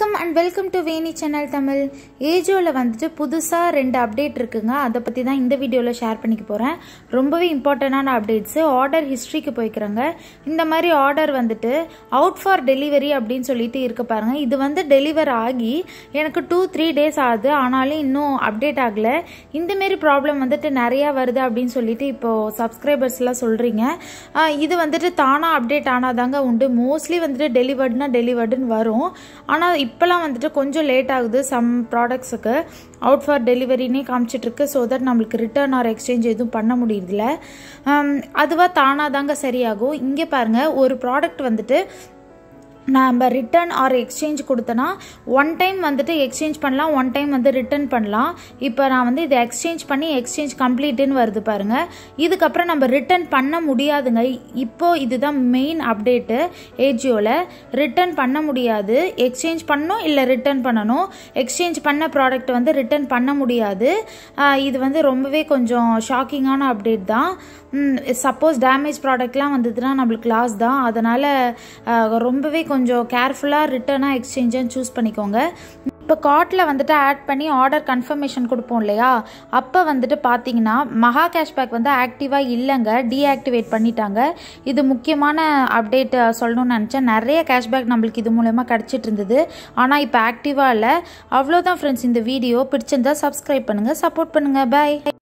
வணக்கம் and welcome to Veni channel Tamil ஏஜோவில் வந்துட்டு புதுசாக ரெண்டு அப்டேட் இருக்குங்க. அதை பற்றி தான் இந்த வீடியோவில் ஷேர் பண்ணிக்க போகிறேன் ரொம்பவே இம்பார்ட்டண்டான அப்டேட்ஸு ஆர்டர் ஹிஸ்ட்ரிக்கு போய்க்கிறேங்க. இந்த மாதிரி ஆர்டர் வந்துட்டு அவுட் ஃபார் டெலிவரி அப்படின்னு சொல்லிட்டு இருக்க பாருங்க. இது வந்து டெலிவர் ஆகி எனக்கு டூ த்ரீ டேஸ் ஆகுது. ஆனாலும் இன்னும் அப்டேட் ஆகலை. இந்தமாரி ப்ராப்ளம் வந்துட்டு நிறையா வருது அப்படின்னு சொல்லிட்டு இப்போது சப்ஸ்கிரைபர்ஸ்லாம் சொல்கிறீங்க இது வந்துட்டு தானாக அப்டேட் ஆனாதாங்க உண்டு. மோஸ்ட்லி வந்துட்டு டெலிவர்டுனா டெலிவர்டுன்னு வரும். ஆனால் இப்போலாம் வந்துட்டு கொஞ்சம் லேட் ஆகுது. சம் ப்ராடக்ட்ஸுக்கு அவுட் ஃபார் டெலிவரினே காமிச்சிட்ருக்கு ஸோ தட் நம்மளுக்கு ரிட்டர்ன் ஆர் எக்ஸ்சேஞ்ச் எதுவும் பண்ண முடியல um, அதுவாக தானாக தாங்க சரியாகும். இங்கே பாருங்கள் ஒரு ப்ராடக்ட் வந்துட்டு நம்ம ரிட்டர்ன் ஆர் எக்ஸ்சேஞ்ச் கொடுத்தனா ஒன் டைம் வந்துட்டு எக்ஸ்சேஞ்ச் பண்ணலாம் ஒன் டைம் வந்து ரிட்டர்ன் பண்ணலாம். இப்போ நான் வந்து இதை எக்ஸ்சேஞ்ச் பண்ணி எக்ஸ்சேஞ்ச் கம்ப்ளீட்டுன்னு வருது பாருங்கள் இதுக்கப்புறம் நம்ம ரிட்டர்ன் பண்ண முடியாதுங்க. இப்போ இதுதான் மெயின் அப்டேட்டு ஏஜியோவில் ரிட்டர்ன் பண்ண முடியாது. எக்ஸ்சேஞ்ச் பண்ணணும் இல்லை ரிட்டர்ன் பண்ணணும்? எக்ஸ்சேஞ்ச் பண்ண ப்ராடக்ட் வந்து ரிட்டர்ன் பண்ண முடியாது. இது வந்து ரொம்பவே கொஞ்சம் ஷாக்கிங்கான அப்டேட் தான். சப்போஸ் டேமேஜ் ப்ராடக்ட்லாம் வந்ததுன்னா நம்மளுக்கு லாஸ் தான். அதனால் ரொம்பவே கொஞ்சம் கேர்ஃபுல்லாக ரிட்டர்னாக எக்ஸ்சேஞ்சுன்னு சூஸ் பண்ணிக்கோங்க. இப்போ கார்ட்டில் வந்துட்டு ஆட் பண்ணி ஆர்டர் கன்ஃபர்மேஷன் கொடுப்போம் இல்லையா? அப்போ வந்துட்டு பார்த்தீங்கன்னா மகா கேஷ்பேக் வந்து ஆக்டிவாக இல்லைங்க டீஆக்டிவேட் பண்ணிட்டாங்க. இது முக்கியமான அப்டேட் சொல்லணும்னு நினச்சேன். நிறைய கேஷ்பேக் நம்மளுக்கு இது மூலயமா கிடச்சிட்டு இருந்தது. ஆனால் இப்போ ஆக்டிவாக இல்லை. அவ்வளோதான் ஃப்ரெண்ட்ஸ் இந்த வீடியோ பிடிச்சிருந்தா சப்ஸ்கிரைப் பண்ணுங்கள் சப்போர்ட் பண்ணுங்கள் பாய்